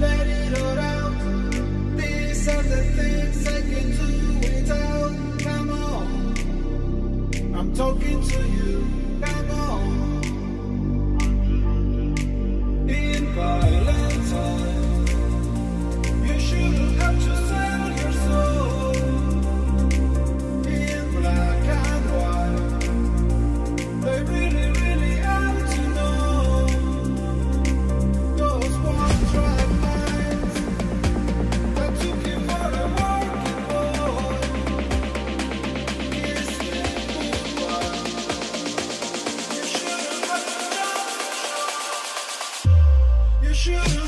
let it all out. The I can do without. Come on, I'm talking to you. shoot